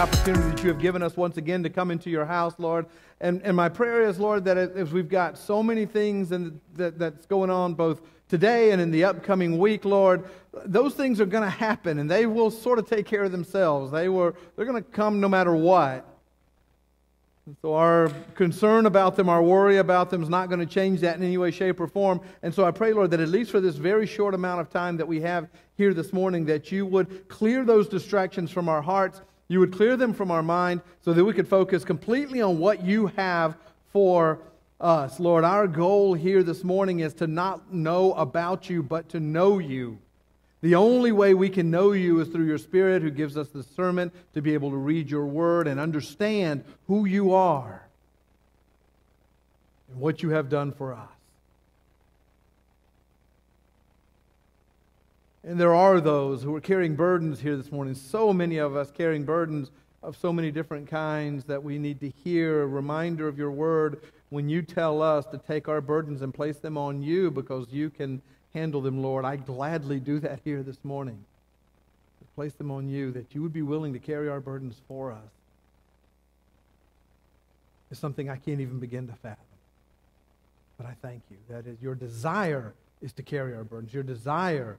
opportunity that you have given us once again to come into your house, Lord. And, and my prayer is, Lord, that as we've got so many things and that, that's going on both today and in the upcoming week, Lord, those things are going to happen and they will sort of take care of themselves. They were, they're going to come no matter what. So our concern about them, our worry about them is not going to change that in any way, shape, or form. And so I pray, Lord, that at least for this very short amount of time that we have here this morning, that you would clear those distractions from our hearts, you would clear them from our mind, so that we could focus completely on what you have for us. Lord, our goal here this morning is to not know about you, but to know you. The only way we can know you is through your Spirit who gives us discernment to be able to read your word and understand who you are and what you have done for us. And there are those who are carrying burdens here this morning. So many of us carrying burdens of so many different kinds that we need to hear a reminder of your word when you tell us to take our burdens and place them on you because you can handle them, Lord. I gladly do that here this morning. Place them on you, that you would be willing to carry our burdens for us. It's something I can't even begin to fathom. But I thank you. That is your desire is to carry our burdens. Your desire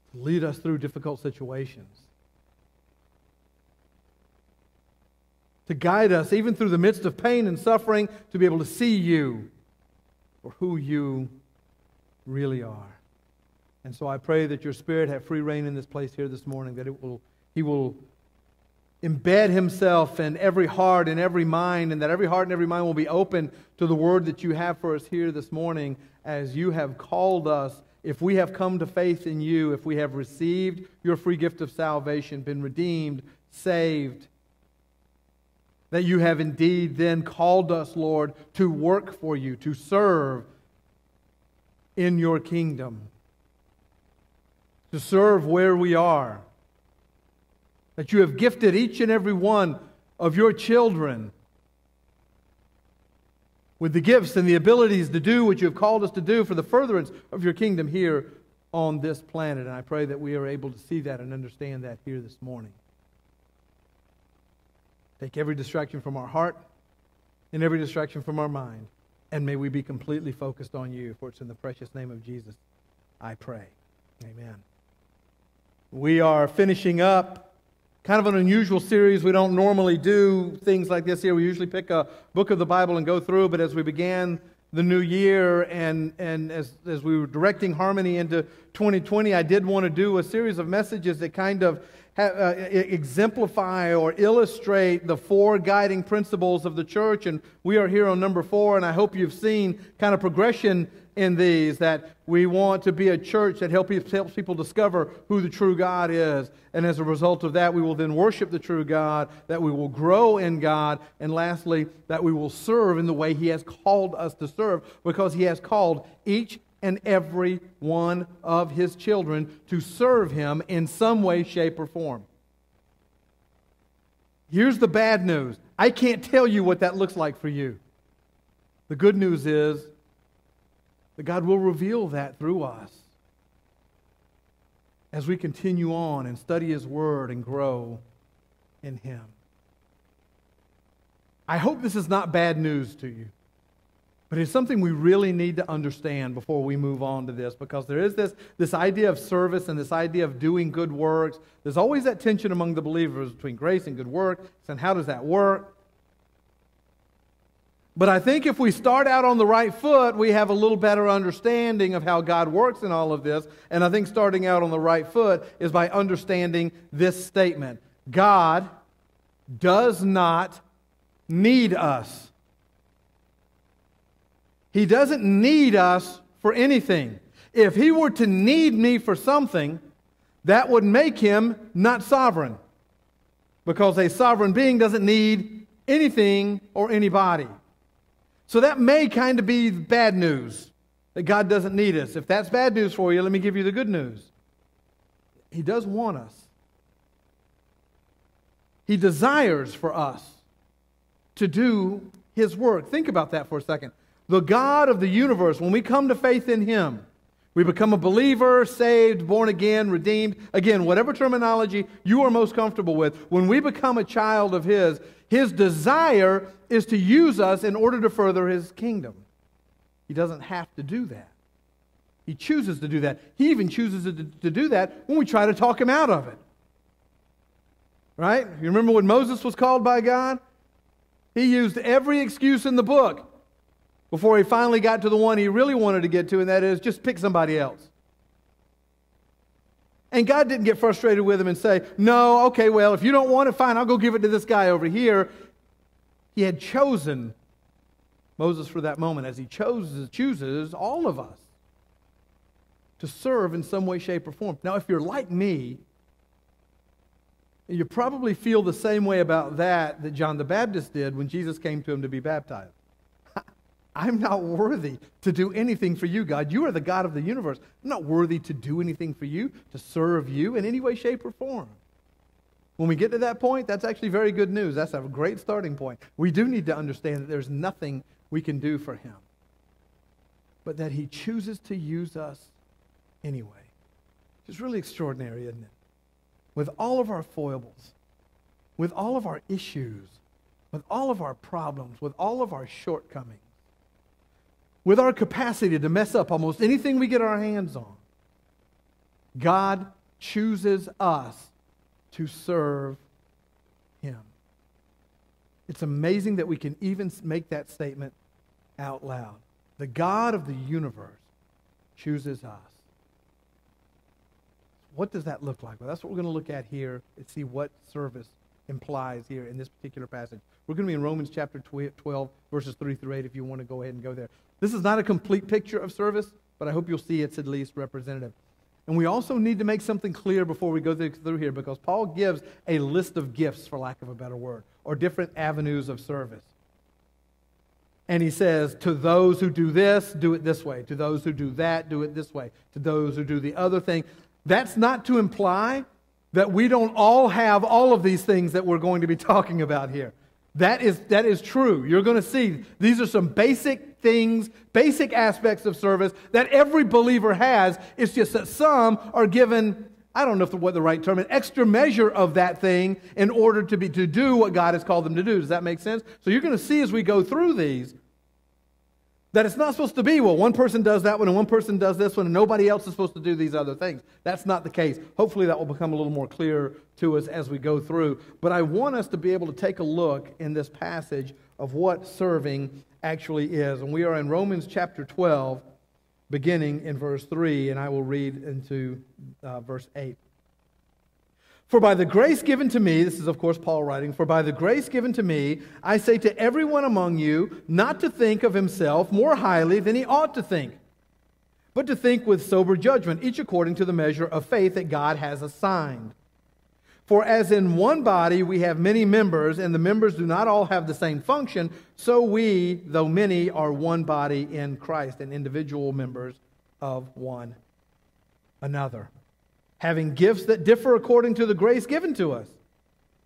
to lead us through difficult situations. To guide us even through the midst of pain and suffering to be able to see you for who you really are. And so I pray that your spirit have free reign in this place here this morning, that it will, he will embed himself in every heart and every mind, and that every heart and every mind will be open to the word that you have for us here this morning as you have called us. If we have come to faith in you, if we have received your free gift of salvation, been redeemed, saved, that you have indeed then called us, Lord, to work for you, to serve in your kingdom, to serve where we are. That you have gifted each and every one of your children with the gifts and the abilities to do what you have called us to do for the furtherance of your kingdom here on this planet. And I pray that we are able to see that and understand that here this morning. Take every distraction from our heart and every distraction from our mind. And may we be completely focused on you. For it's in the precious name of Jesus I pray. Amen. We are finishing up kind of an unusual series. We don't normally do things like this here. We usually pick a book of the Bible and go through. But as we began the new year and, and as, as we were directing Harmony into 2020, I did want to do a series of messages that kind of uh, exemplify or illustrate the four guiding principles of the church. And we are here on number four, and I hope you've seen kind of progression in these that we want to be a church that helps people discover who the true God is. And as a result of that, we will then worship the true God, that we will grow in God, and lastly, that we will serve in the way He has called us to serve because He has called each and every one of his children to serve him in some way, shape, or form. Here's the bad news I can't tell you what that looks like for you. The good news is that God will reveal that through us as we continue on and study His Word and grow in Him. I hope this is not bad news to you. But it's something we really need to understand before we move on to this because there is this, this idea of service and this idea of doing good works. There's always that tension among the believers between grace and good work. And how does that work? But I think if we start out on the right foot, we have a little better understanding of how God works in all of this. And I think starting out on the right foot is by understanding this statement God does not need us. He doesn't need us for anything. If he were to need me for something, that would make him not sovereign. Because a sovereign being doesn't need anything or anybody. So that may kind of be bad news that God doesn't need us. If that's bad news for you, let me give you the good news. He does want us. He desires for us to do His work. Think about that for a second the God of the universe, when we come to faith in Him, We become a believer, saved, born again, redeemed. Again, whatever terminology you are most comfortable with. When we become a child of His, His desire is to use us in order to further His kingdom. He doesn't have to do that. He chooses to do that. He even chooses to, to do that when we try to talk Him out of it. Right? You remember when Moses was called by God? He used every excuse in the book before he finally got to the one he really wanted to get to, and that is just pick somebody else. And God didn't get frustrated with him and say, No, okay, well, if you don't want it, fine, I'll go give it to this guy over here. He had chosen Moses for that moment, as he chooses, chooses all of us to serve in some way, shape, or form. Now, if you're like me, you probably feel the same way about that that John the Baptist did when Jesus came to him to be baptized. I'm not worthy to do anything for you, God. You are the God of the universe. I'm not worthy to do anything for you, to serve you in any way, shape, or form. When we get to that point, that's actually very good news. That's a great starting point. We do need to understand that there's nothing we can do for Him, but that He chooses to use us anyway. It's really extraordinary, isn't it? With all of our foibles, with all of our issues, with all of our problems, with all of our shortcomings, with our capacity to mess up almost anything we get our hands on, God chooses us to serve Him. It's amazing that we can even make that statement out loud. The God of the universe chooses us. What does that look like? Well, that's what we're going to look at here and see what service implies here in this particular passage. We're going to be in Romans chapter 12, verses 3 through 8, if you want to go ahead and go there. This is not a complete picture of service, but I hope you'll see it's at least representative. And we also need to make something clear before we go through here because Paul gives a list of gifts, for lack of a better word, or different avenues of service. And he says, To those who do this, do it this way. To those who do that, do it this way. To those who do the other thing. That's not to imply that we don't all have all of these things that we're going to be talking about here. That is, that is true. You're going to see these are some basic things, basic aspects of service that every believer has. It's just that some are given, I don't know if the, what the right term, an extra measure of that thing in order to, be, to do what God has called them to do. Does that make sense? So you're going to see as we go through these that it's not supposed to be, well, one person does that one and one person does this one and nobody else is supposed to do these other things. That's not the case. Hopefully, that will become a little more clear to us as we go through. But I want us to be able to take a look in this passage of what serving actually is. And we are in Romans chapter 12, beginning in verse 3, and I will read into uh, verse 8. For by the grace given to me, this is of course Paul writing, for by the grace given to me, I say to everyone among you not to think of himself more highly than he ought to think, but to think with sober judgment, each according to the measure of faith that God has assigned. For as in one body we have many members, and the members do not all have the same function, so we, though many, are one body in Christ and individual members of one another having gifts that differ according to the grace given to us.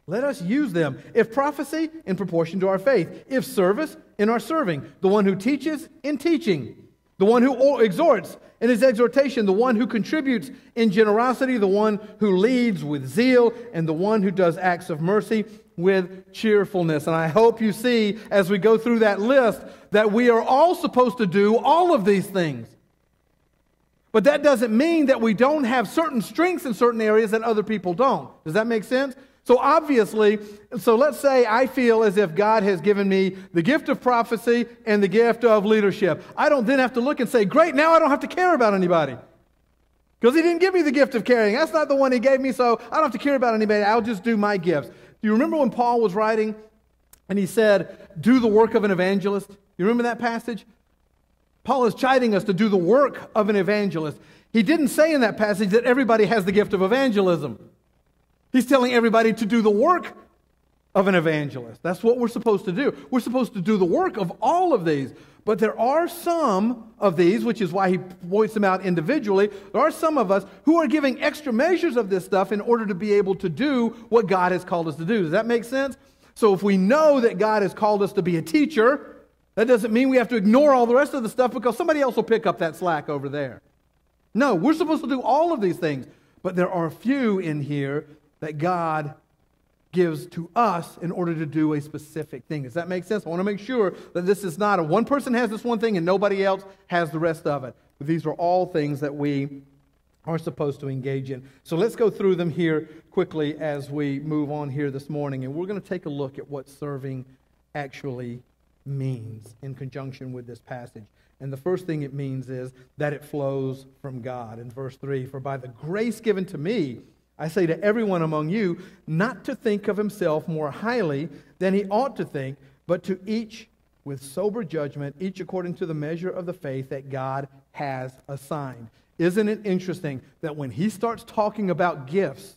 Let us use them. If prophecy, in proportion to our faith. If service, in our serving. The one who teaches, in teaching. The one who exhorts, in his exhortation. The one who contributes, in generosity. The one who leads, with zeal. And the one who does acts of mercy, with cheerfulness. And I hope you see, as we go through that list, that we are all supposed to do all of these things. But that doesn't mean that we don't have certain strengths in certain areas that other people don't. Does that make sense? So obviously, so let's say I feel as if God has given me the gift of prophecy and the gift of leadership. I don't then have to look and say, great, now I don't have to care about anybody. Because he didn't give me the gift of caring. That's not the one he gave me, so I don't have to care about anybody. I'll just do my gifts. Do you remember when Paul was writing and he said, do the work of an evangelist? You remember that passage? Paul is chiding us to do the work of an evangelist. He didn't say in that passage that everybody has the gift of evangelism. He's telling everybody to do the work of an evangelist. That's what we're supposed to do. We're supposed to do the work of all of these. But there are some of these, which is why he points them out individually. There are some of us who are giving extra measures of this stuff in order to be able to do what God has called us to do. Does that make sense? So if we know that God has called us to be a teacher, that doesn't mean we have to ignore all the rest of the stuff because somebody else will pick up that slack over there. No, we're supposed to do all of these things. But there are a few in here that God gives to us in order to do a specific thing. Does that make sense? I want to make sure that this is not a one person has this one thing and nobody else has the rest of it. But these are all things that we are supposed to engage in. So let's go through them here quickly as we move on here this morning. And we're going to take a look at what serving actually means in conjunction with this passage. And the first thing it means is that it flows from God. In verse 3, for by the grace given to me, I say to everyone among you, not to think of himself more highly than he ought to think, but to each with sober judgment, each according to the measure of the faith that God has assigned. Isn't it interesting that when he starts talking about gifts,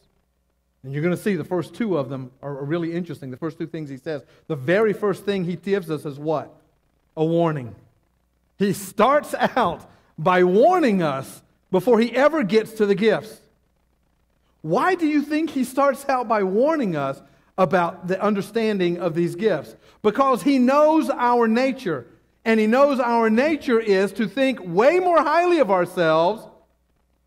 and you're going to see the first two of them are really interesting. The first two things he says. The very first thing he gives us is what? A warning. He starts out by warning us before he ever gets to the gifts. Why do you think he starts out by warning us about the understanding of these gifts? Because he knows our nature. And he knows our nature is to think way more highly of ourselves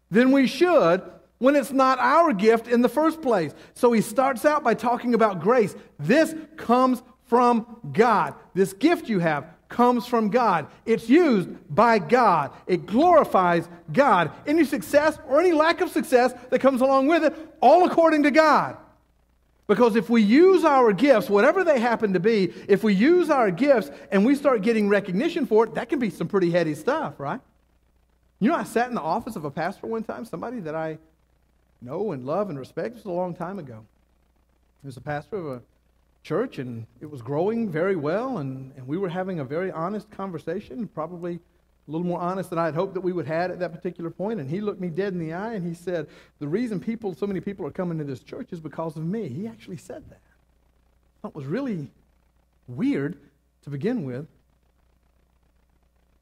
than we should when it's not our gift in the first place. So he starts out by talking about grace. This comes from God. This gift you have comes from God. It's used by God. It glorifies God. Any success or any lack of success that comes along with it, all according to God. Because if we use our gifts, whatever they happen to be, if we use our gifts and we start getting recognition for it, that can be some pretty heady stuff, right? You know, I sat in the office of a pastor one time, somebody that I know and love and respect. It was a long time ago. He was a pastor of a church, and it was growing very well, and, and we were having a very honest conversation, probably a little more honest than I had hoped that we would have at that particular point. And he looked me dead in the eye and he said, The reason people, so many people are coming to this church is because of me. He actually said that. That was really weird to begin with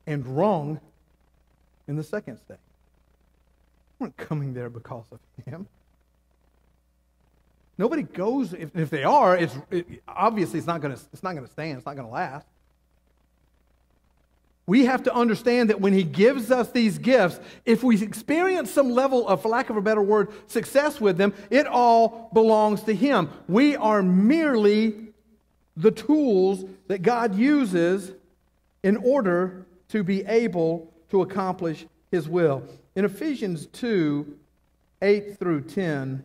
and wrong in the second step. We weren't coming there because of him. Nobody goes, if, if they are, it's, it, obviously it's not going to stand, it's not going to last. We have to understand that when He gives us these gifts, if we experience some level of, for lack of a better word, success with them, it all belongs to Him. We are merely the tools that God uses in order to be able to accomplish His will. In Ephesians 2 8 through 10,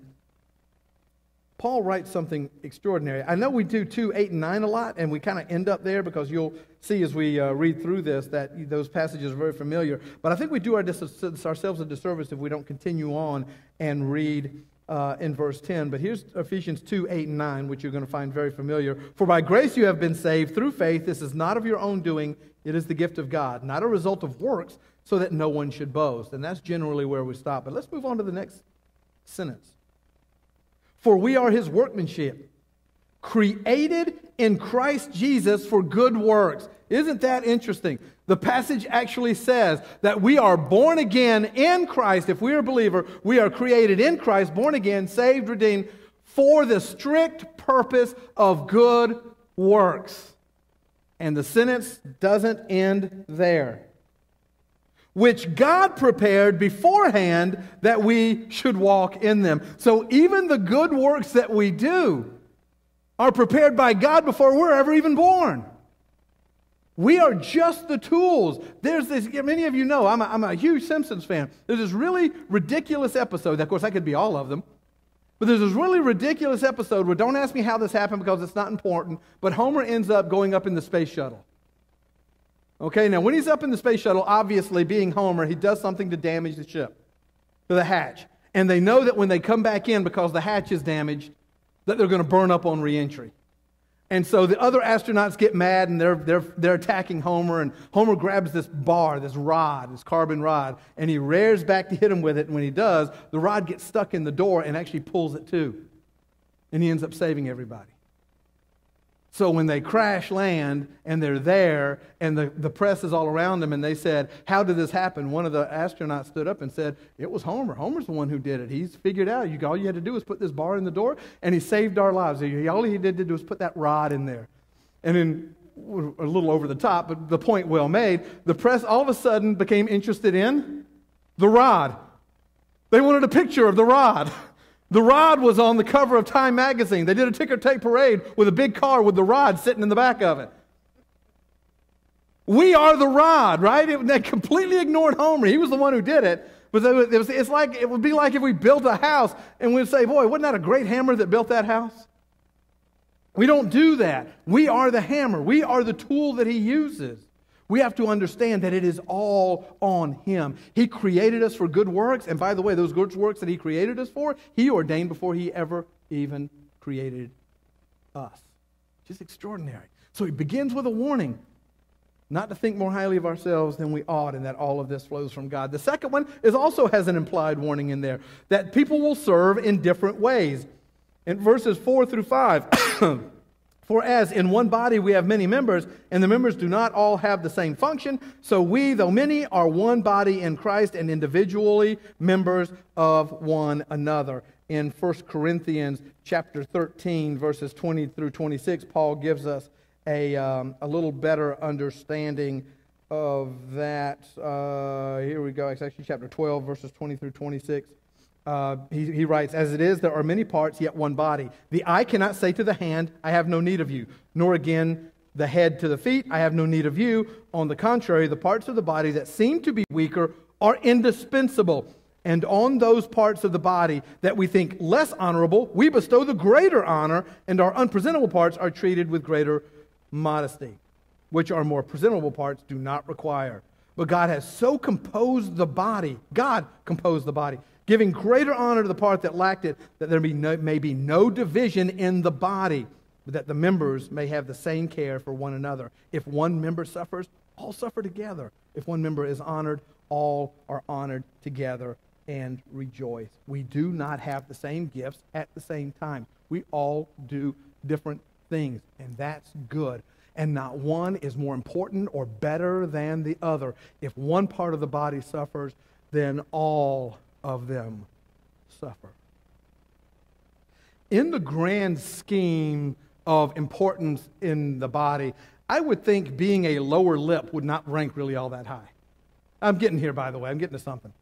Paul writes something extraordinary. I know we do 2, 8, and 9 a lot, and we kind of end up there because you'll see as we uh, read through this that those passages are very familiar. But I think we do our dis- ourselves a disservice if we don't continue on and read uh, in verse 10. But here's Ephesians 2, 8, and 9, which you're going to find very familiar. For by grace you have been saved through faith. This is not of your own doing, it is the gift of God, not a result of works, so that no one should boast. And that's generally where we stop. But let's move on to the next sentence. For we are his workmanship, created in Christ Jesus for good works. Isn't that interesting? The passage actually says that we are born again in Christ. If we are a believer, we are created in Christ, born again, saved, redeemed, for the strict purpose of good works. And the sentence doesn't end there which God prepared beforehand that we should walk in them. So even the good works that we do are prepared by God before we're ever even born. We are just the tools. There's this, many of you know, I'm a, I'm a huge Simpsons fan. There's this really ridiculous episode. Of course, I could be all of them. But there's this really ridiculous episode where don't ask me how this happened because it's not important, but Homer ends up going up in the space shuttle. Okay, now when he's up in the space shuttle, obviously being Homer, he does something to damage the ship, to the hatch. And they know that when they come back in, because the hatch is damaged, that they're going to burn up on reentry. And so the other astronauts get mad and they're, they're, they're attacking Homer. And Homer grabs this bar, this rod, this carbon rod, and he rears back to hit him with it. And when he does, the rod gets stuck in the door and actually pulls it too. And he ends up saving everybody. So when they crash land and they're there and the, the press is all around them and they said, How did this happen? One of the astronauts stood up and said, It was Homer. Homer's the one who did it. He's figured out. You, all you had to do was put this bar in the door and he saved our lives. All he did, did was put that rod in there. And then, a little over the top, but the point well made, the press all of a sudden became interested in The rod. They wanted a picture of the rod. The rod was on the cover of Time magazine. They did a ticker tape parade with a big car with the rod sitting in the back of it. We are the rod, right? It, they completely ignored Homer. He was the one who did it. But it was, it's like, it would be like if we built a house and we'd say, boy, wasn't that a great hammer that built that house? We don't do that. We are the hammer. We are the tool that he uses. We have to understand that it is all on Him. He created us for good works. And by the way, those good works that He created us for, He ordained before He ever even created us. Just extraordinary. So He begins with a warning not to think more highly of ourselves than we ought, and that all of this flows from God. The second one is also has an implied warning in there that people will serve in different ways. In verses 4 through 5. For as in one body we have many members, and the members do not all have the same function, so we, though many, are one body in Christ and individually members of one another. In 1 Corinthians chapter 13, verses 20 through 26, Paul gives us a, um, a little better understanding of that. Uh, here we go. It's actually chapter 12, verses 20 through 26 uh, he, he writes, As it is, there are many parts, yet one body. The eye cannot say to the hand, I have no need of you, nor again the head to the feet, I have no need of you. On the contrary, the parts of the body that seem to be weaker are indispensable. And on those parts of the body that we think less honorable, we bestow the greater honor, and our unpresentable parts are treated with greater modesty, which our more presentable parts do not require. But God has so composed the body, God composed the body giving greater honor to the part that lacked it, that there no, may be no division in the body, but that the members may have the same care for one another. If one member suffers, all suffer together. If one member is honored, all are honored together and rejoice. We do not have the same gifts at the same time. We all do different things, and that's good. And not one is more important or better than the other. If one part of the body suffers, then all of them suffer. In the grand scheme of importance in the body, I would think being a lower lip would not rank really all that high. I'm getting here, by the way. I'm getting to something.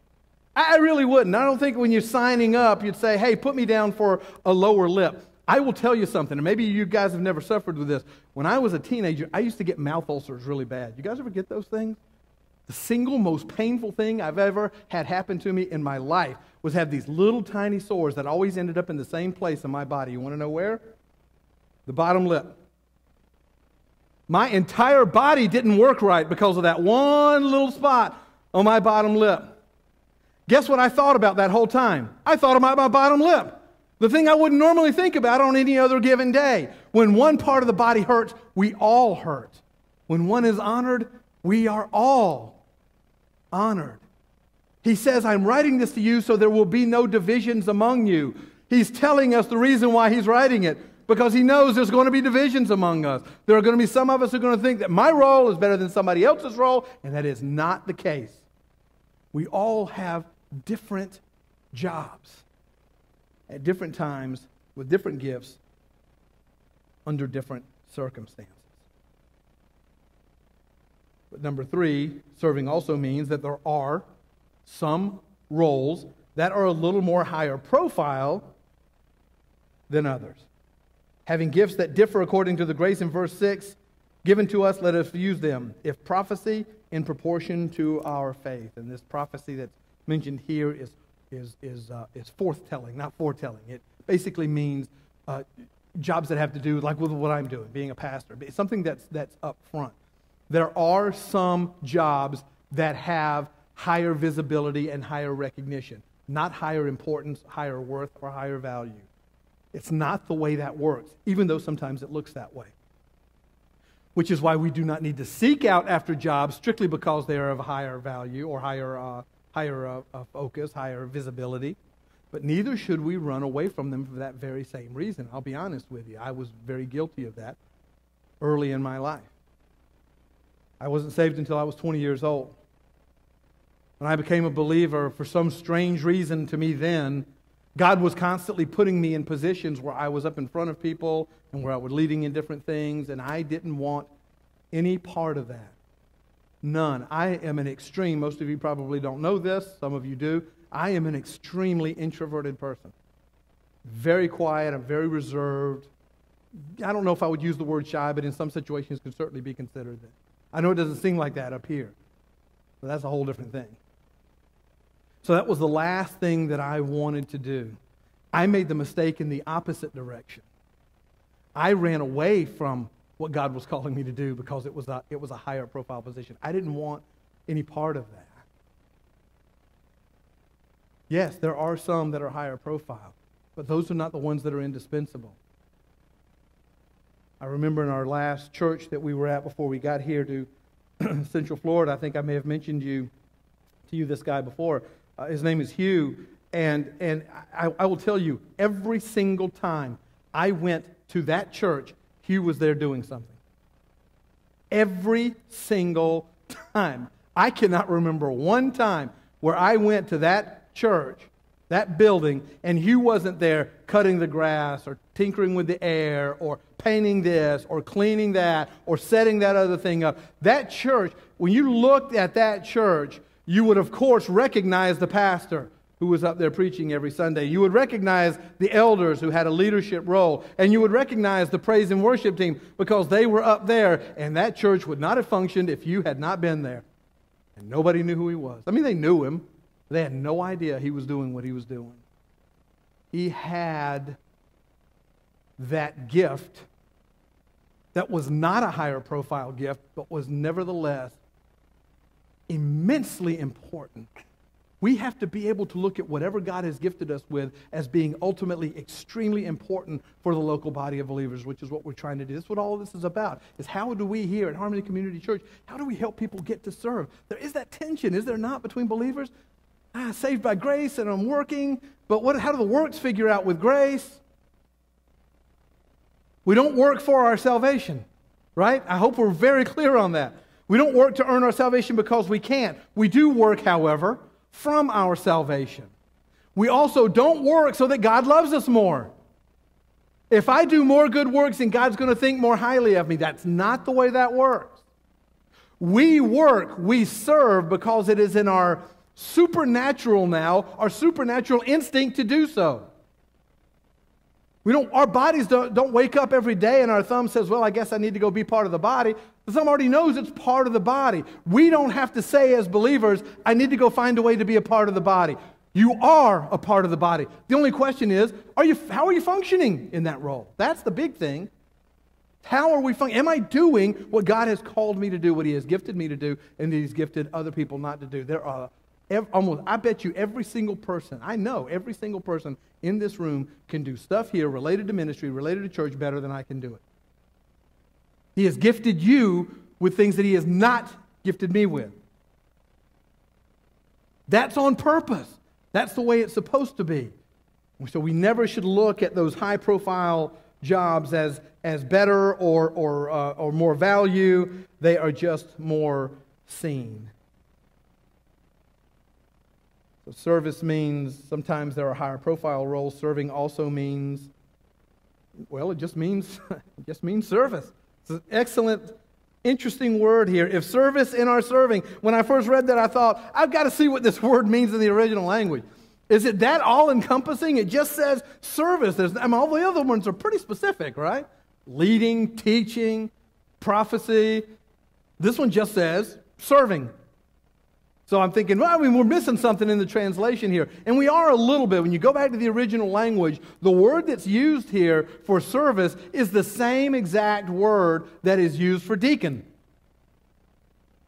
I really wouldn't. I don't think when you're signing up, you'd say, hey, put me down for a lower lip. I will tell you something, and maybe you guys have never suffered with this. When I was a teenager, I used to get mouth ulcers really bad. You guys ever get those things? The single most painful thing I've ever had happen to me in my life was have these little tiny sores that always ended up in the same place in my body. You want to know where? The bottom lip. My entire body didn't work right because of that one little spot on my bottom lip. Guess what I thought about that whole time? I thought about my bottom lip. The thing I wouldn't normally think about on any other given day. When one part of the body hurts, we all hurt. When one is honored, we are all honored. He says, I'm writing this to you so there will be no divisions among you. He's telling us the reason why he's writing it because he knows there's going to be divisions among us. There are going to be some of us who are going to think that my role is better than somebody else's role, and that is not the case. We all have different jobs at different times with different gifts under different circumstances. But number three, serving also means that there are some roles that are a little more higher profile than others. Having gifts that differ according to the grace in verse 6 given to us, let us use them. If prophecy, in proportion to our faith. And this prophecy that's mentioned here is, is, is, uh, is forthtelling, not foretelling. It basically means uh, jobs that have to do like with what I'm doing, being a pastor. Something that's, that's up front there are some jobs that have higher visibility and higher recognition, not higher importance, higher worth, or higher value. It's not the way that works, even though sometimes it looks that way. Which is why we do not need to seek out after jobs strictly because they are of higher value or higher, uh, higher uh, uh, focus, higher visibility. But neither should we run away from them for that very same reason. I'll be honest with you. I was very guilty of that early in my life. I wasn't saved until I was 20 years old. When I became a believer, for some strange reason to me then, God was constantly putting me in positions where I was up in front of people and where I was leading in different things, and I didn't want any part of that. None. I am an extreme. Most of you probably don't know this. Some of you do. I am an extremely introverted person. Very quiet. I'm very reserved. I don't know if I would use the word shy, but in some situations could certainly be considered that. I know it doesn't seem like that up here, but that's a whole different thing. So that was the last thing that I wanted to do. I made the mistake in the opposite direction. I ran away from what God was calling me to do because it was a, it was a higher profile position. I didn't want any part of that. Yes, there are some that are higher profile, but those are not the ones that are indispensable. I remember in our last church that we were at before we got here to Central Florida, I think I may have mentioned you to you this guy before. Uh, his name is Hugh, and and I, I will tell you, every single time I went to that church, Hugh was there doing something. Every single time. I cannot remember one time where I went to that church, that building, and Hugh wasn't there cutting the grass or tinkering with the air or painting this or cleaning that or setting that other thing up. That church, when you looked at that church, you would, of course, recognize the pastor who was up there preaching every Sunday. You would recognize the elders who had a leadership role. And you would recognize the praise and worship team because they were up there. And that church would not have functioned if Hugh had not been there. And nobody knew who he was. I mean, they knew him, they had no idea he was doing what he was doing. He had that gift that was not a higher profile gift, but was nevertheless immensely important we have to be able to look at whatever God has gifted us with as being ultimately extremely important for the local body of believers, which is what we're trying to do. That's what all this is about. Is how do we here at Harmony Community Church, how do we help people get to serve? There is that tension, is there not, between believers? Ah, saved by grace and I'm working, but what, how do the works figure out with grace? We don't work for our salvation, right? I hope we're very clear on that. We don't work to earn our salvation because we can't. We do work, however, from our salvation. We also don't work so that God loves us more. If I do more good works, then God's going to think more highly of me. That's not the way that works. We work, we serve because it is in our supernatural now, our supernatural instinct to do so. We don't, our bodies don't, don't wake up every day and our thumb says, Well, I guess I need to go be part of the body. The thumb already knows it's part of the body. We don't have to say as believers, I need to go find a way to be a part of the body. You are a part of the body. The only question is, are you, how are you functioning in that role? That's the big thing. How are we functioning? Am I doing what God has called me to do, what He has gifted me to do, and He's gifted other people not to do? There are every, almost, I bet you every single person, I know every single person in this room can do stuff here related to ministry, related to church better than I can do it. He has gifted you with things that He has not gifted me with. That's on purpose. That's the way it's supposed to be. So we never should look at those high profile jobs as, as better or, or, uh, or more value. They are just more seen. Service means sometimes there are higher profile roles. Serving also means, well, it just means, it just means service. It's an excellent, interesting word here. If service in our serving, when I first read that, I thought, I've got to see what this word means in the original language. Is it that all encompassing? It just says service. There's, I mean, all the other ones are pretty specific, right? Leading, teaching, prophecy. This one just says serving. So I'm thinking, well, I mean, we're missing something in the translation here. And we are a little bit. When you go back to the original language, the word that's used here for service is the same exact word that is used for deacon.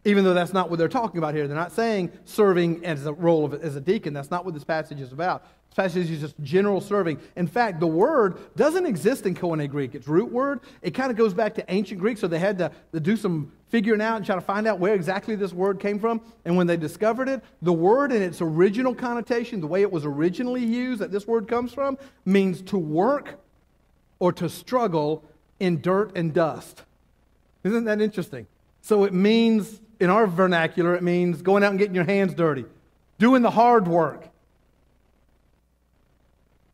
Even though that's not what they're talking about here. They're not saying serving as a role of as a deacon. That's not what this passage is about This passage is just general serving. In fact, the word doesn't exist in Koine Greek. It's root word. It kind of goes back to ancient Greek, so they had to, to do some figuring out and try to find out where exactly this word came from. And when they discovered it, the word in its original connotation, the way it was originally used, that this word comes from, means to work or to struggle in dirt and dust. Isn't that interesting? So it means, in our vernacular, it means going out and getting your hands dirty, doing the hard work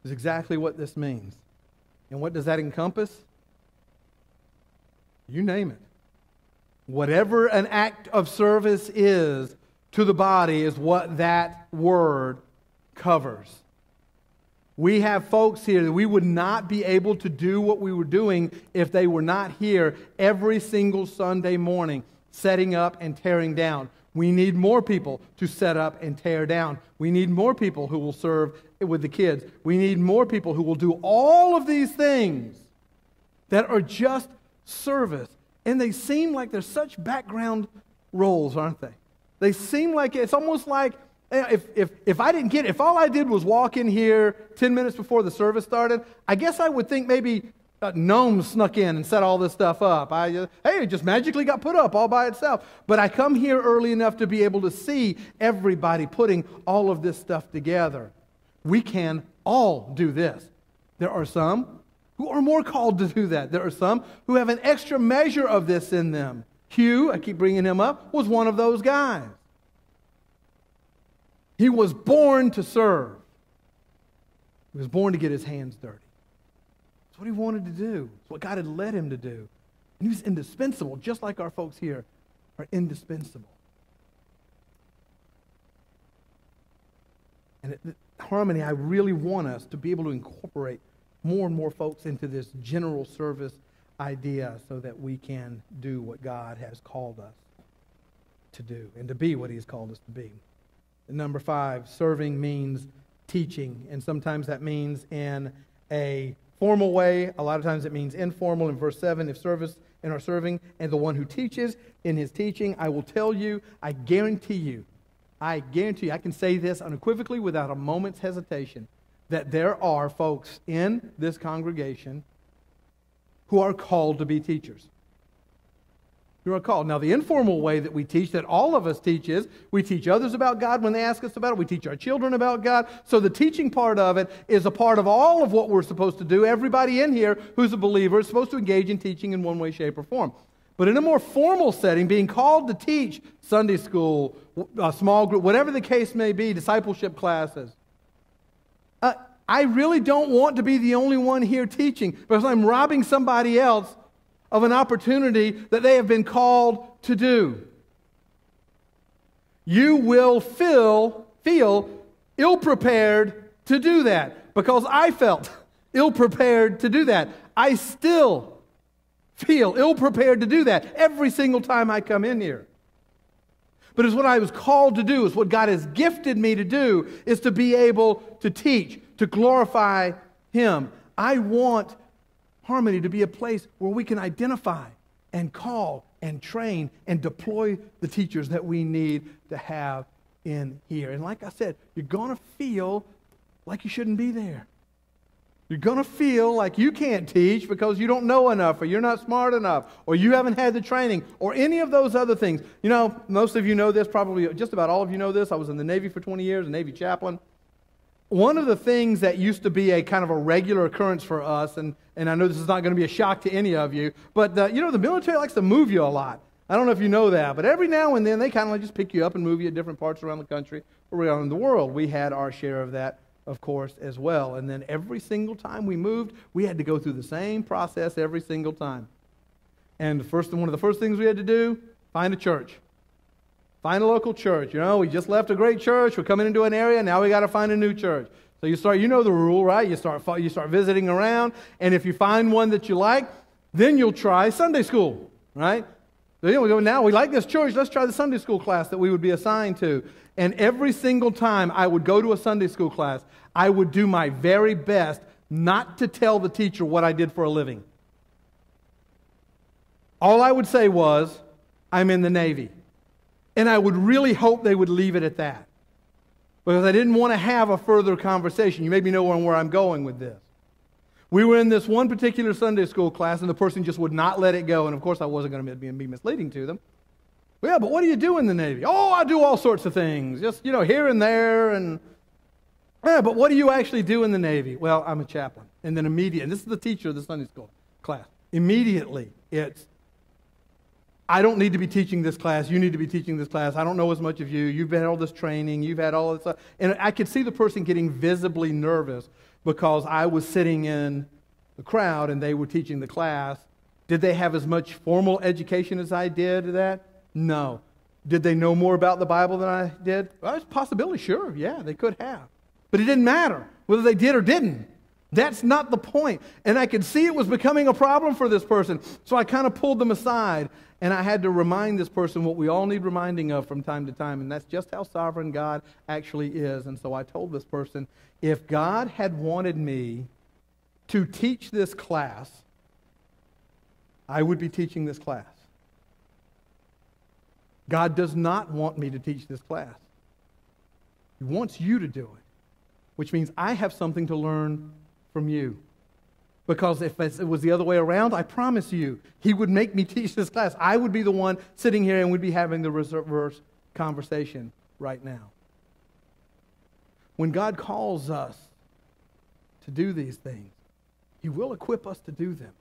is exactly what this means. And what does that encompass? You name it. Whatever an act of service is to the body is what that word covers. We have folks here that we would not be able to do what we were doing if they were not here every single Sunday morning, setting up and tearing down. We need more people to set up and tear down. We need more people who will serve with the kids. We need more people who will do all of these things that are just service. And they seem like they're such background roles, aren't they? They seem like it's almost like eh, if, if, if I didn't get if all I did was walk in here 10 minutes before the service started, I guess I would think maybe gnomes snuck in and set all this stuff up. I, uh, hey, it just magically got put up all by itself. But I come here early enough to be able to see everybody putting all of this stuff together. We can all do this. There are some who are more called to do that. There are some who have an extra measure of this in them. Hugh, I keep bringing him up, was one of those guys. He was born to serve. He was born to get his hands dirty. What he wanted to do. It's what God had led him to do. And he was indispensable, just like our folks here are indispensable. And Harmony, I really want us to be able to incorporate more and more folks into this general service idea so that we can do what God has called us to do and to be what He has called us to be. And number five, serving means teaching, and sometimes that means in a formal way. A lot of times it means informal. In verse 7, if service in our serving, and the one who teaches in his teaching, I will tell you, I guarantee you, I guarantee you, I can say this unequivocally without a moment's hesitation that there are folks in this congregation who are called to be teachers. You are called. Now, the informal way that we teach, that all of us teach, is we teach others about God when they ask us about it. We teach our children about God. So, the teaching part of it is a part of all of what we're supposed to do. Everybody in here who's a believer is supposed to engage in teaching in one way, shape, or form. But in a more formal setting, being called to teach Sunday school, a small group, whatever the case may be, discipleship classes, uh, I really don't want to be the only one here teaching because I'm robbing somebody else of an opportunity that they have been called to do. You will feel, feel ill prepared to do that because I felt ill prepared to do that. I still feel ill prepared to do that every single time I come in here. But it's what I was called to do, it's what God has gifted me to do, is to be able to teach, to glorify Him. I want Harmony to be a place where we can identify and call and train and deploy the teachers that we need to have in here. And like I said, you're going to feel like you shouldn't be there. You're going to feel like you can't teach because you don't know enough or you're not smart enough or you haven't had the training or any of those other things. You know, most of you know this, probably just about all of you know this. I was in the Navy for 20 years, a Navy chaplain. One of the things that used to be a kind of a regular occurrence for us, and, and I know this is not going to be a shock to any of you, but the, you know, the military likes to move you a lot. I don't know if you know that, but every now and then they kind of like just pick you up and move you to different parts around the country or around the world. We had our share of that of course, as well. And then every single time we moved, we had to go through the same process every single time. And first, one of the first things we had to do, find a church. Find a local church. You know, we just left a great church. We're coming into an area. Now we got to find a new church. So you start, you know the rule, right? You start, you start visiting around. And if you find one that you like, then you'll try Sunday school, right? You know, now we like this church. Let's try the Sunday school class that we would be assigned to. And every single time I would go to a Sunday school class, I would do my very best not to tell the teacher what I did for a living. All I would say was, I'm in the Navy. And I would really hope they would leave it at that. Because I didn't want to have a further conversation. You maybe know where I'm going with this. We were in this one particular Sunday school class, and the person just would not let it go. And of course, I wasn't going to be misleading to them. Well, yeah, but what do you do in the Navy? Oh, I do all sorts of things, just, you know, here and there. And, yeah, but what do you actually do in the Navy? Well, I'm a chaplain. And then immediately, and this is the teacher of the Sunday school class, immediately it's, I don't need to be teaching this class. You need to be teaching this class. I don't know as much of you. You've had all this training. You've had all this stuff. And I could see the person getting visibly nervous because I was sitting in the crowd and they were teaching the class Did they have as much formal education as I did that? No. Did they know more about the Bible than I did? Well, it's possibility, sure. Yeah, they could have. But it didn't matter whether they did or didn't. That's not the point. And I could see it was becoming a problem for this person. So I kind of pulled them aside and I had to remind this person what we all need reminding of from time to time, and that's just how sovereign God actually is. And so I told this person if God had wanted me to teach this class, I would be teaching this class. God does not want me to teach this class. He wants you to do it, which means I have something to learn from you. Because if it was the other way around, I promise you, he would make me teach this class. I would be the one sitting here and we'd be having the reverse conversation right now. When God calls us to do these things, he will equip us to do them.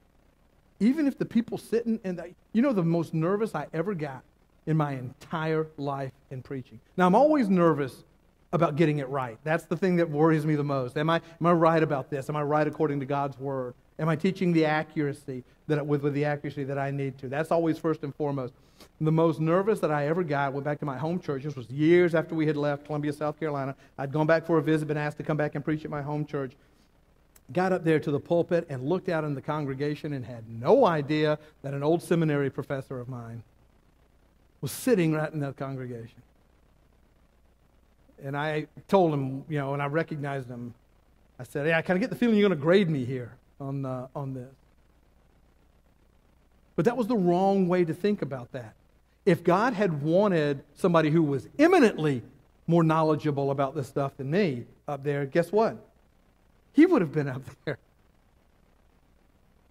Even if the people sitting and they, you know the most nervous I ever got in my entire life in preaching. Now I'm always nervous about getting it right. That's the thing that worries me the most. Am I, am I right about this? Am I right according to God's word? Am I teaching the accuracy that with, with the accuracy that I need to? That's always first and foremost. The most nervous that I ever got went back to my home church. This was years after we had left Columbia, South Carolina. I'd gone back for a visit, been asked to come back and preach at my home church got up there to the pulpit and looked out in the congregation and had no idea that an old seminary professor of mine was sitting right in that congregation. And I told him, you know, and I recognized him. I said, hey, I kind of get the feeling you're going to grade me here on, uh, on this. But that was the wrong way to think about that. If God had wanted somebody who was eminently more knowledgeable about this stuff than me up there, guess what? he would have been up there.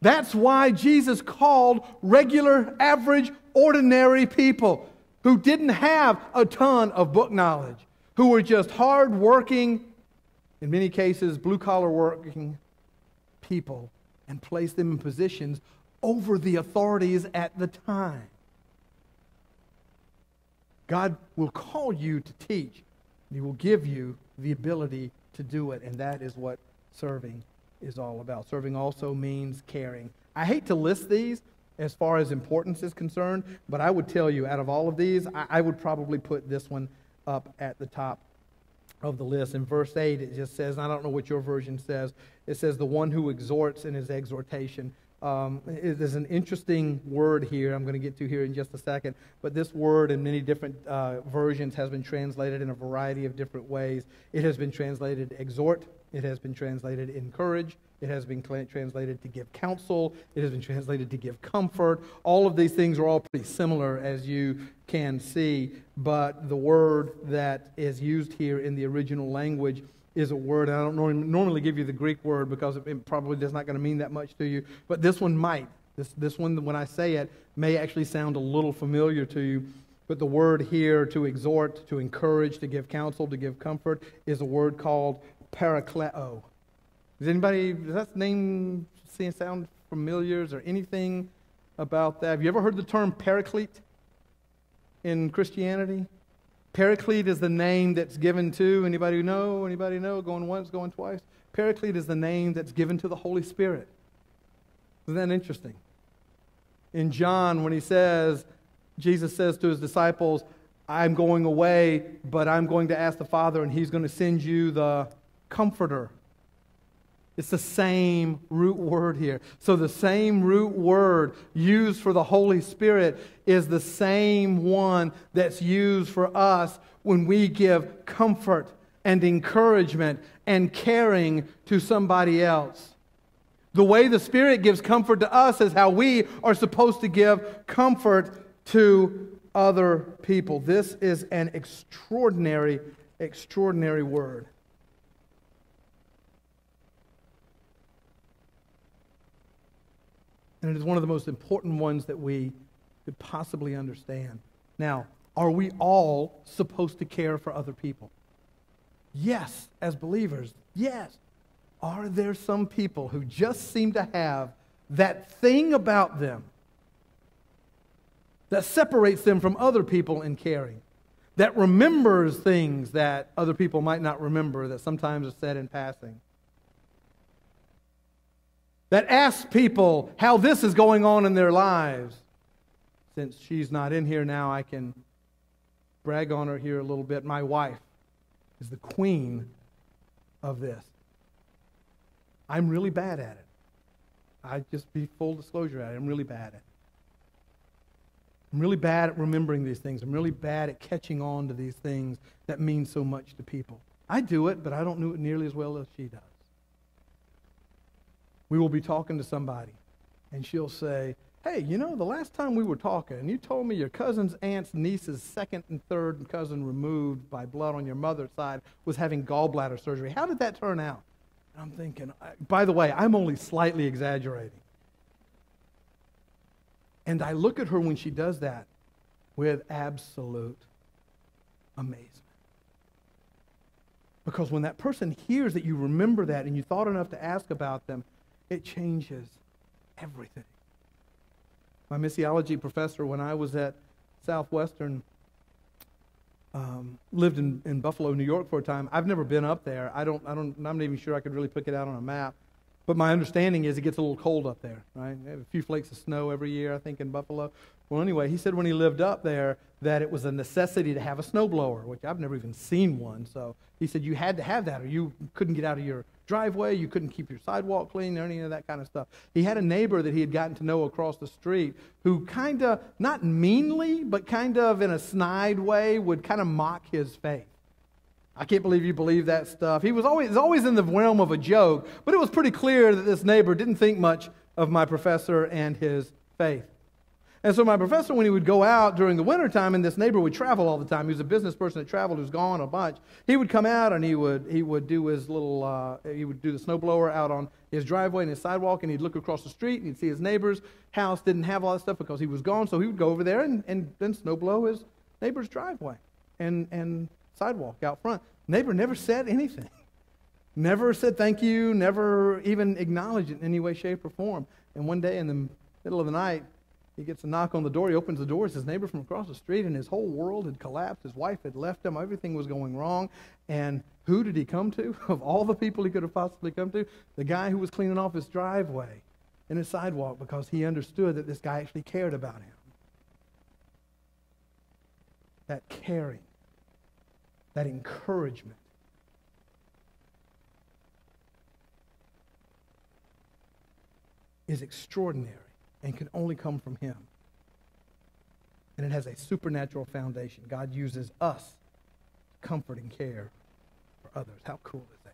That's why Jesus called regular, average, ordinary people who didn't have a ton of book knowledge, who were just hard working, in many cases, blue collar working people, and placed them in positions over the authorities at the time. God will call you to teach, and He will give you the ability to do it, and that is what serving is all about. Serving also means caring. I hate to list these as far as importance is concerned, but I would tell you, out of all of these, I, I would probably put this one up at the top of the list. In verse 8, it just says, I don't know what your version says, it says, the one who exhorts in his exhortation. Um, there's an interesting word here I'm going to get to here in just a second, but this word in many different uh, versions has been translated in a variety of different ways. It has been translated exhort, it has been translated encourage. It has been translated to give counsel. It has been translated to give comfort. All of these things are all pretty similar, as you can see. But the word that is used here in the original language is a word. And I don't normally give you the Greek word because it probably is not going to mean that much to you. But this one might. This, this one, when I say it, may actually sound a little familiar to you. But the word here to exhort, to encourage, to give counsel, to give comfort is a word called Parakleo. Does anybody, does that name sound familiar? There anything about that? Have you ever heard the term paraclete in Christianity? Paraclete is the name that's given to, anybody who know? Anybody know? Going once, going twice? Paraclete is the name that's given to the Holy Spirit. Isn't that interesting? In John, when he says, Jesus says to his disciples, I'm going away, but I'm going to ask the Father, and he's going to send you the comforter. It's the same root word here. So, the same root word used for the Holy Spirit is the same one that's used for us when we give comfort and encouragement and caring to somebody else. The way the Spirit gives comfort to us is how we are supposed to give comfort to other people. This is an extraordinary, extraordinary word. And it is one of the most important ones that we could possibly understand. Now, are we all supposed to care for other people? Yes, as believers, yes. Are there some people who just seem to have that thing about them that separates them from other people in caring? That remembers things that other people might not remember, that sometimes are said in passing? That asks people how this is going on in their lives. Since she's not in here now, I can brag on her here a little bit. My wife is the queen of this. I'm really bad at it. I just be full disclosure at it. I'm really bad at it. I'm really bad at remembering these things. I'm really bad at catching on to these things that mean so much to people. I do it, but I don't do it nearly as well as she does. We will be talking to somebody, and she'll say, Hey, you know, the last time we were talking, you told me your cousin's aunt's niece's second and third cousin removed by blood on your mother's side was having gallbladder surgery. How did that turn out? And I'm thinking, by the way, I'm only slightly exaggerating. And I look at her when she does that with absolute amazement. Because when that person hears that you remember that and you thought enough to ask about them, it changes everything. My missiology professor, when I was at Southwestern, um, lived in, in Buffalo, New York for a time. I've never been up there. I don't, I don't, I'm not even sure I could really pick it out on a map. But my understanding is it gets a little cold up there, right? They have a few flakes of snow every year, I think, in Buffalo. Well, anyway, he said when he lived up there that it was a necessity to have a snowblower, which I've never even seen one. So he said you had to have that or you couldn't get out of your driveway, you couldn't keep your sidewalk clean, or any of that kind of stuff. He had a neighbor that he had gotten to know across the street who kind of, not meanly, but kind of in a snide way, would kind of mock his faith. I can't believe you believe that stuff. He was always, always in the realm of a joke, but it was pretty clear that this neighbor didn't think much of my professor and his faith. And so my professor, when he would go out during the wintertime, and this neighbor would travel all the time, he was a business person that traveled, who's gone a bunch. He would come out and he would, he would do his little, uh, he would do the snowblower out on his driveway and his sidewalk, and he'd look across the street and he'd see his neighbor's house didn't have all that stuff because he was gone. So he would go over there and, and then snowblow his neighbor's driveway and, and sidewalk out front. Neighbor never said anything. Never said thank you, never even acknowledged it in any way, shape, or form. And one day in the middle of the night, he gets a knock on the door. He opens the door. It's his neighbor from across the street, and his whole world had collapsed. His wife had left him. Everything was going wrong. And who did he come to? Of all the people he could have possibly come to, the guy who was cleaning off his driveway and his sidewalk because he understood that this guy actually cared about him. That caring, that encouragement. Is extraordinary and can only come from Him. And it has a supernatural foundation. God uses us to comfort and care for others. How cool is that?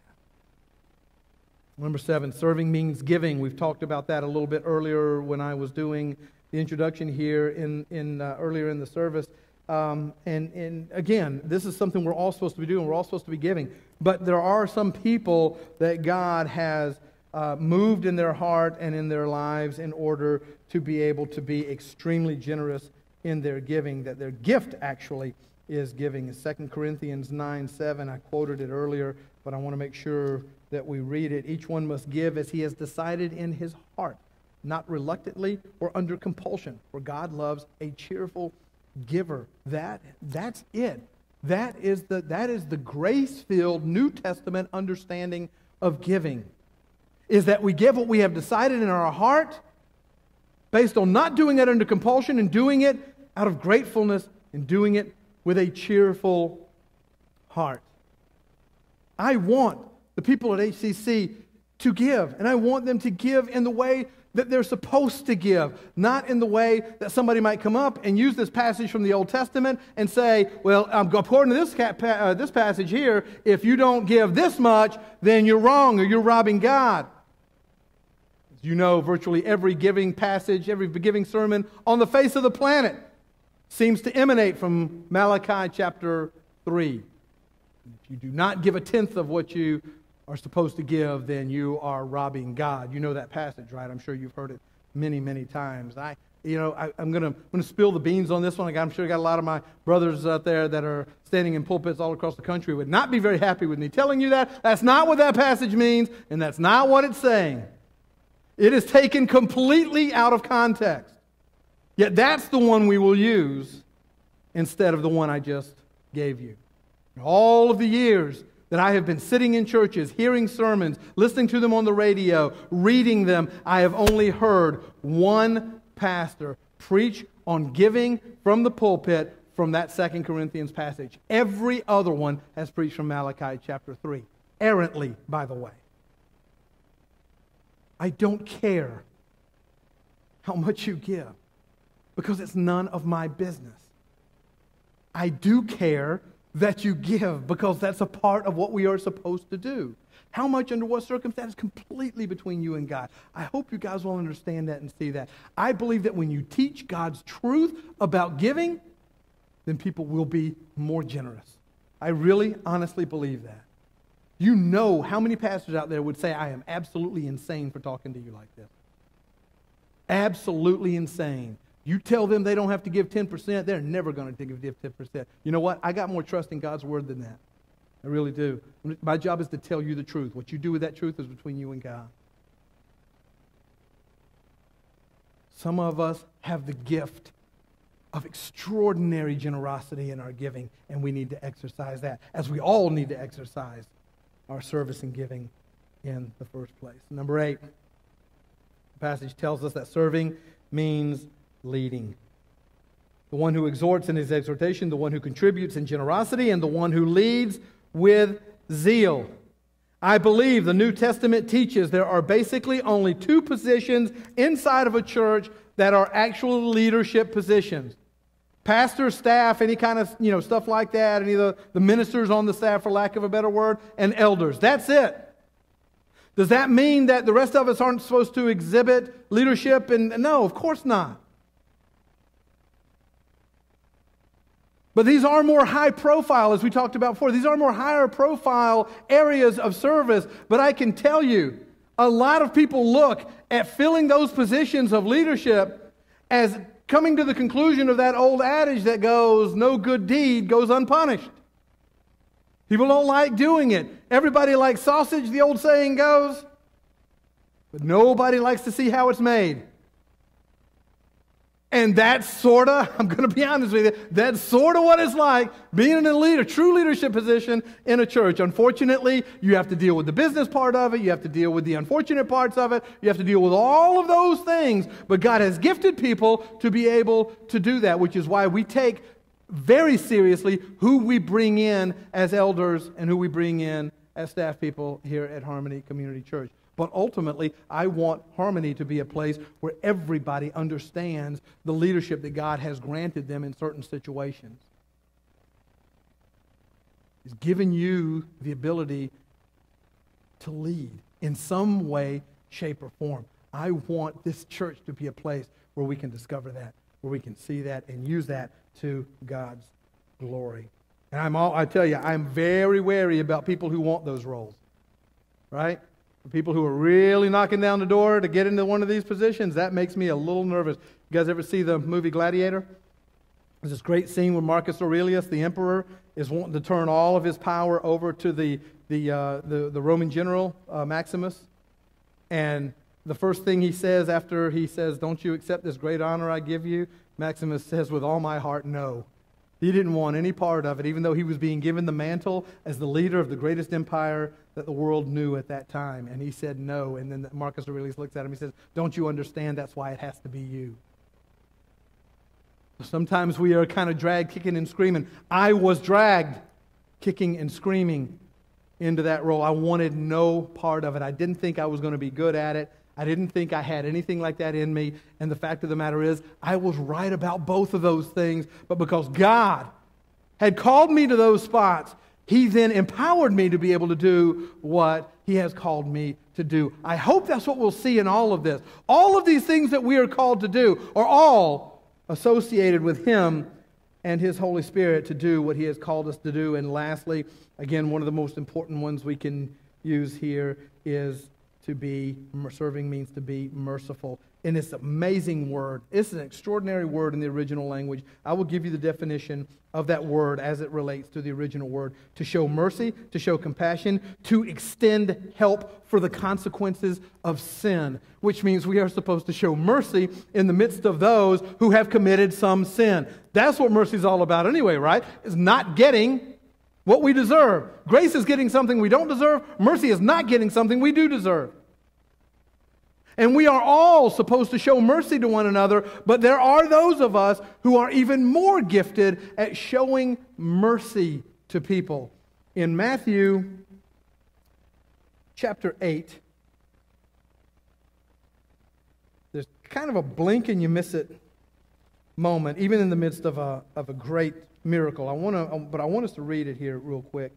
Number seven, serving means giving. We've talked about that a little bit earlier when I was doing the introduction here in, in uh, earlier in the service. Um, and, and again, this is something we're all supposed to be doing. We're all supposed to be giving. But there are some people that God has uh, moved in their heart and in their lives in order to be able to be extremely generous in their giving, that their gift actually is giving. In 2 Corinthians 9 7, I quoted it earlier, but I want to make sure that we read it. Each one must give as he has decided in his heart, not reluctantly or under compulsion, for God loves a cheerful giver. That, that's it. That is the, that is the grace filled New Testament understanding of giving is that we give what we have decided in our heart based on not doing it under compulsion and doing it out of gratefulness and doing it with a cheerful heart. I want the people at HCC to give, and I want them to give in the way that they're supposed to give, not in the way that somebody might come up and use this passage from the Old Testament and say, well, um, according to this, uh, this passage here, if you don't give this much, then you're wrong or you're robbing God. You know, virtually every giving passage, every giving sermon on the face of the planet seems to emanate from Malachi chapter 3. If you do not give a tenth of what you are supposed to give, then you are robbing God. You know that passage, right? I'm sure you've heard it many, many times. I, you know, I, am going to spill the beans on this one. I'm sure I got a lot of my brothers out there that are standing in pulpits all across the country would not be very happy with me telling you that. That's not what that passage means, and that's not what it's saying. It is taken completely out of context. Yet that's the one we will use instead of the one I just gave you. All of the years that I have been sitting in churches, hearing sermons, listening to them on the radio, reading them, I have only heard one pastor preach on giving from the pulpit from that Second Corinthians passage. Every other one has preached from Malachi chapter 3. Errantly, by the way. I don't care how much you give because it's none of my business. I do care that you give because that's a part of what we are supposed to do. How much, under what circumstances, completely between you and God. I hope you guys will understand that and see that. I believe that when you teach God's truth about giving, then people will be more generous. I really, honestly believe that. You know how many pastors out there would say, I am absolutely insane for talking to you like this. Absolutely insane. You tell them they don't have to give 10%, they're never going to give 10%. You know what? I got more trust in God's word than that. I really do. My job is to tell you the truth. What you do with that truth is between you and God. Some of us have the gift of extraordinary generosity in our giving, and we need to exercise that, as we all need to exercise our service and giving in the first place. Number eight, the passage tells us that serving means leading. The one who exhorts in his exhortation, the one who contributes in generosity, and the one who leads with zeal. I believe the New Testament teaches there are basically only two positions inside of a church that are actual leadership positions pastor, staff, any kind of you know stuff like that, any of the, the ministers on the staff, for lack of a better word, and elders. That's it. Does that mean that the rest of us aren't supposed to exhibit leadership? And no, of course not. But these are more high profile, as we talked about before. These are more higher profile areas of service. But I can tell you, a lot of people look at filling those positions of leadership as coming to the conclusion of that old adage that goes, no good deed goes unpunished. People don't like doing it. Everybody likes sausage, the old saying goes, but nobody likes to see how it's made. And that's sort of, I'm going to be honest with you, that's sort of what it's like being in a leader, true leadership position in a church. Unfortunately, you have to deal with the business part of it. You have to deal with the unfortunate parts of it. You have to deal with all of those things. But God has gifted people to be able to do that, which is why we take very seriously who we bring in as elders and who we bring in as staff people here at Harmony Community Church. But ultimately, I want Harmony to be a place where everybody understands the leadership that God has granted them in certain situations. He's given you the ability to lead in some way, shape, or form. I want this church to be a place where we can discover that, where we can see that and use that to God's glory. And I'm all, I tell you, I'm very wary about people who want those roles. Right? People who are really knocking down the door to get into one of these positions, that makes me a little nervous. You guys ever see the movie Gladiator? There's this great scene where Marcus Aurelius, the emperor, is wanting to turn all of his power over to the, the, uh, the, the, Roman general, uh, Maximus. And the first thing he says after he says, Don't you accept this great honor I give you? Maximus says, With all my heart, no. He didn't want any part of it, even though he was being given the mantle as the leader of the greatest empire that the world knew at that time. And he said no. And then Marcus Aurelius looks at him and says, Don't you understand? That's why it has to be you. Sometimes we are kind of dragged kicking and screaming. I was dragged kicking and screaming into that role. I wanted no part of it. I didn't think I was going to be good at it. I didn't think I had anything like that in me. And the fact of the matter is, I was right about both of those things. But because God had called me to those spots, He then empowered me to be able to do what He has called me to do. I hope that's what we'll see in all of this. All of these things that we are called to do are all associated with Him and His Holy Spirit to do what He has called us to do. And lastly, again, one of the most important ones we can use here is to be, serving means to be merciful. And this amazing word. It's an extraordinary word in the original language. I will give you the definition of that word as it relates to the original word to show mercy, to show compassion, to extend help for the consequences of sin, which means we are supposed to show mercy in the midst of those who have committed some sin. That's what mercy is all about, anyway, right? Is not getting what we deserve. Grace is getting something we don't deserve, mercy is not getting something we do deserve. And we are all supposed to show mercy to one another, but there are those of us who are even more gifted at showing mercy to people. In Matthew chapter 8, there's kind of a blink and you miss it moment, even in the midst of a, of a great miracle. I want to, um, but I want us to read it here real quick.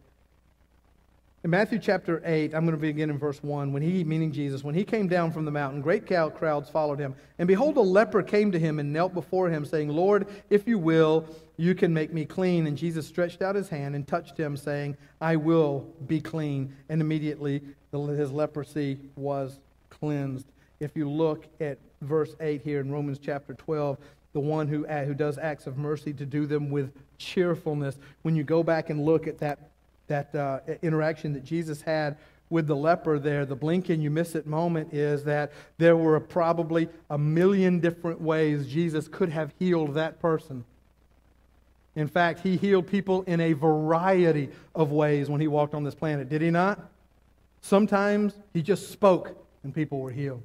In Matthew chapter 8, I'm going to begin in verse 1. When he, meaning Jesus, when he came down from the mountain, great crowds followed him. And behold, a leper came to him and knelt before him, saying, Lord, if you will, you can make me clean. And Jesus stretched out his hand and touched him, saying, I will be clean. And immediately his leprosy was cleansed. If you look at verse 8 here in Romans chapter 12, the one who, who does acts of mercy to do them with cheerfulness. When you go back and look at that that uh, interaction that Jesus had with the leper there, the blink and you miss it moment is that there were probably a million different ways Jesus could have healed that person. In fact, he healed people in a variety of ways when he walked on this planet, did he not? Sometimes he just spoke and people were healed.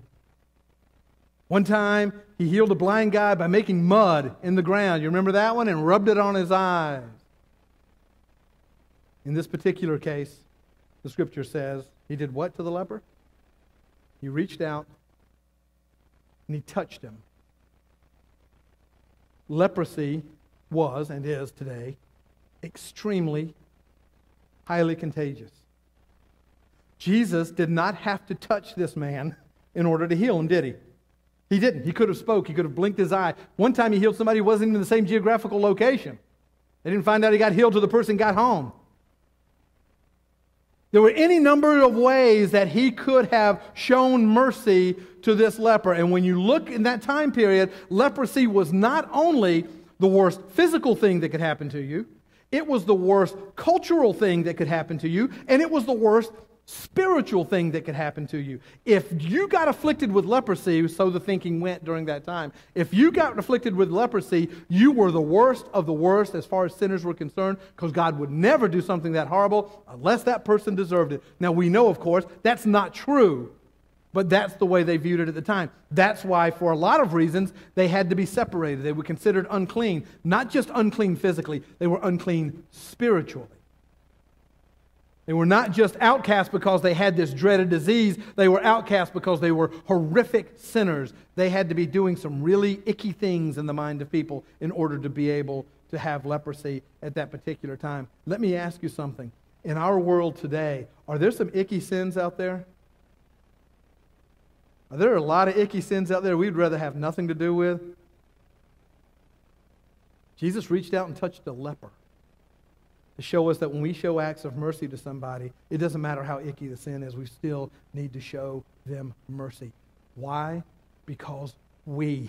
One time, he healed a blind guy by making mud in the ground. You remember that one? And rubbed it on his eyes. In this particular case, the scripture says he did what to the leper? He reached out and he touched him. Leprosy was and is today extremely highly contagious. Jesus did not have to touch this man in order to heal him, did he? He didn't. He could have spoke. He could have blinked his eye. One time he healed somebody who wasn't in the same geographical location. They didn't find out he got healed till the person got home. There were any number of ways that he could have shown mercy to this leper. And when you look in that time period, leprosy was not only the worst physical thing that could happen to you, it was the worst cultural thing that could happen to you, and it was the worst spiritual thing that could happen to you. If you got afflicted with leprosy, so the thinking went during that time, if you got afflicted with leprosy, you were the worst of the worst as far as sinners were concerned, because God would never do something that horrible unless that person deserved it. Now, we know, of course, that's not true. But that's the way they viewed it at the time. That's why, for a lot of reasons, they had to be separated. They were considered unclean. Not just unclean physically, they were unclean spiritually. They were not just outcasts because they had this dreaded disease, they were outcasts because they were horrific sinners. They had to be doing some really icky things in the mind of people in order to be able to have leprosy at that particular time. Let me ask you something. In our world today, are there some icky sins out there? Are there a lot of icky sins out there we'd rather have nothing to do with? Jesus reached out and touched a leper to show us that when we show acts of mercy to somebody, it doesn't matter how icky the sin is, we still need to show them mercy. Why? Because we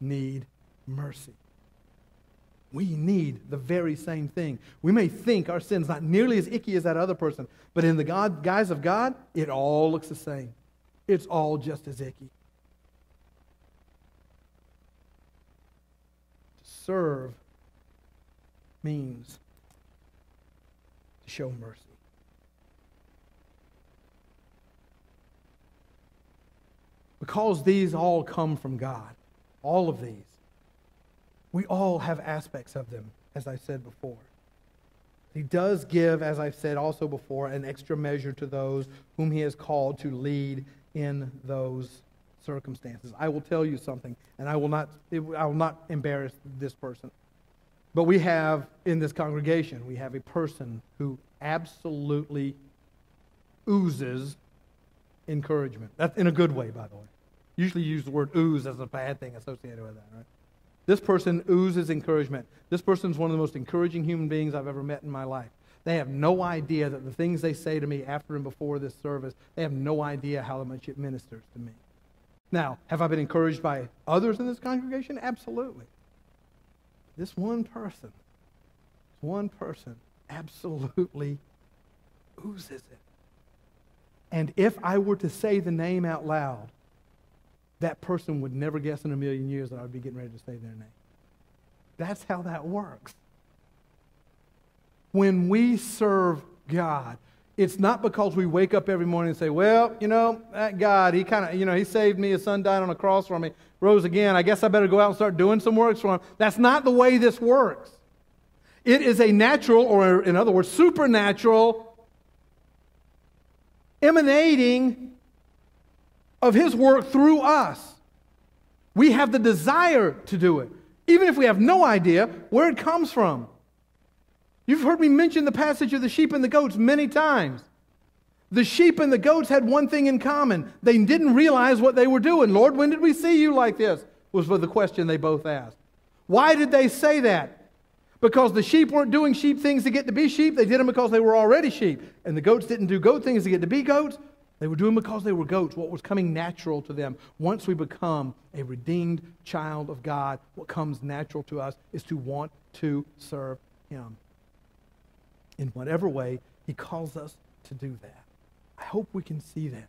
need mercy. We need the very same thing. We may think our sin's not nearly as icky as that other person, but in the God, guise of God, it all looks the same. It's all just as icky. To serve means show mercy. Because these all come from God, all of these, we all have aspects of them, as I said before. He does give, as I've said also before, an extra measure to those whom he has called to lead in those circumstances. I will tell you something, and I will not, I will not embarrass this person. But we have in this congregation, we have a person who absolutely oozes encouragement. That's in a good way, by the way. Usually you use the word ooze as a bad thing associated with that, right? This person oozes encouragement. This person is one of the most encouraging human beings I've ever met in my life. They have no idea that the things they say to me after and before this service, they have no idea how much it ministers to me. Now, have I been encouraged by others in this congregation? Absolutely. This one person, one person absolutely oozes it. And if I were to say the name out loud, that person would never guess in a million years that I would be getting ready to say their name. That's how that works. when we serve God, it's not because we wake up every morning and say, well, you know, that God, he kind of, you know, he saved me. His son died on a cross for me, rose again. I guess I better go out and start doing some works for him. That's not the way this works. It is a natural, or in other words, supernatural, emanating of his work through us. We have the desire to do it, even if we have no idea where it comes from. You've heard me mention the passage of the sheep and the goats many times. The sheep and the goats had one thing in common. They didn't realize what they were doing. Lord, when did we see you like this? Was the question they both asked. Why did they say that? Because the sheep weren't doing sheep things to get to be sheep. They did them because they were already sheep. And the goats didn't do goat things to get to be goats. They were doing because they were goats, what was coming natural to them. Once we become a redeemed child of God, what comes natural to us is to want to serve Him in whatever way He calls us to do that. I hope we can see that.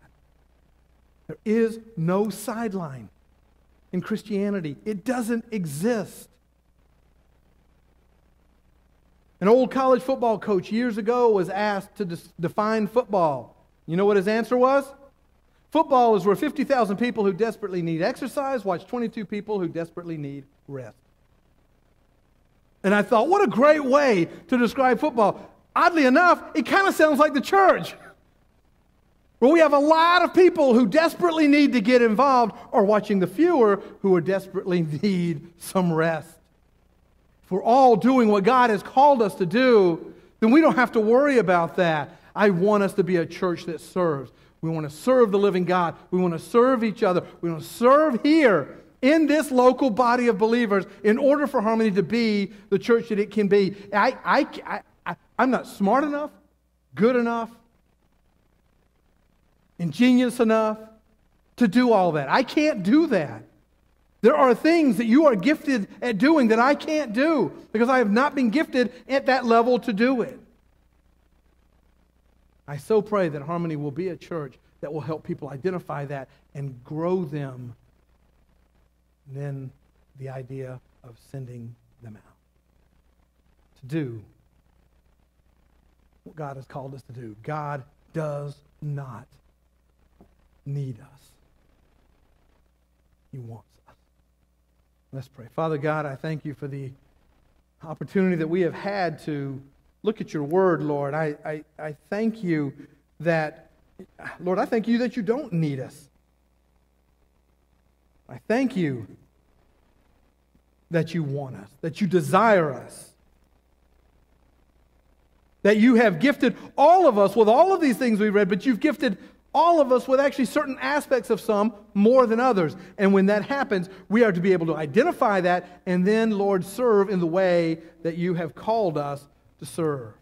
There is no sideline in Christianity, it doesn't exist. An old college football coach years ago was asked to define football. You know what his answer was? Football is where 50,000 people who desperately need exercise watch 22 people who desperately need rest. And I thought, what a great way to describe football. Oddly enough, it kind of sounds like the church. Where we have a lot of people who desperately need to get involved, or watching the fewer who are desperately need some rest. If we're all doing what God has called us to do, then we don't have to worry about that. I want us to be a church that serves. We want to serve the living God. We want to serve each other. We want to serve here in this local body of believers in order for Harmony to be the church that it can be. I, I, I'm not smart enough, good enough, ingenious enough to do all that. I can't do that. There are things that you are gifted at doing that I can't do because I have not been gifted at that level to do it. I so pray that Harmony will be a church that will help people identify that and grow them. And then the idea of sending them out to do what God has called us to do. God does not need us, He wants us. Let's pray. Father God, I thank you for the opportunity that we have had to look at your word, Lord. I, I, I thank you that, Lord, I thank you that you don't need us. I thank you that you want us, that you desire us, that you have gifted all of us with all of these things we've read, but you've gifted all of us with actually certain aspects of some more than others. And when that happens, we are to be able to identify that and then, Lord, serve in the way that you have called us to serve.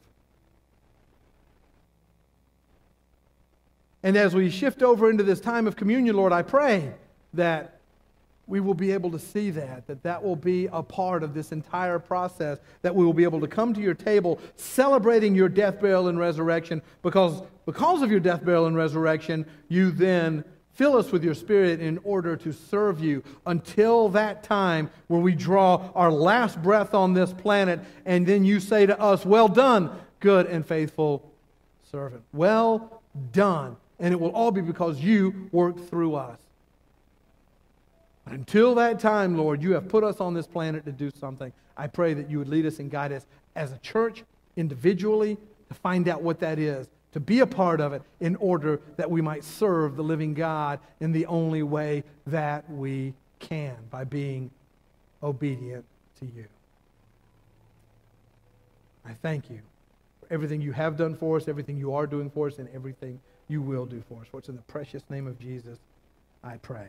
And as we shift over into this time of communion, Lord, I pray that we will be able to see that, that that will be a part of this entire process, that we will be able to come to your table celebrating your death, burial, and resurrection, because because of your death, burial, and resurrection, you then fill us with your spirit in order to serve you until that time where we draw our last breath on this planet, and then you say to us, Well done, good and faithful servant. Well done. And it will all be because you worked through us. Until that time, Lord, you have put us on this planet to do something. I pray that you would lead us and guide us as a church, individually, to find out what that is, to be a part of it, in order that we might serve the living God in the only way that we can, by being obedient to you. I thank you for everything you have done for us, everything you are doing for us, and everything you will do for us. What's in the precious name of Jesus, I pray.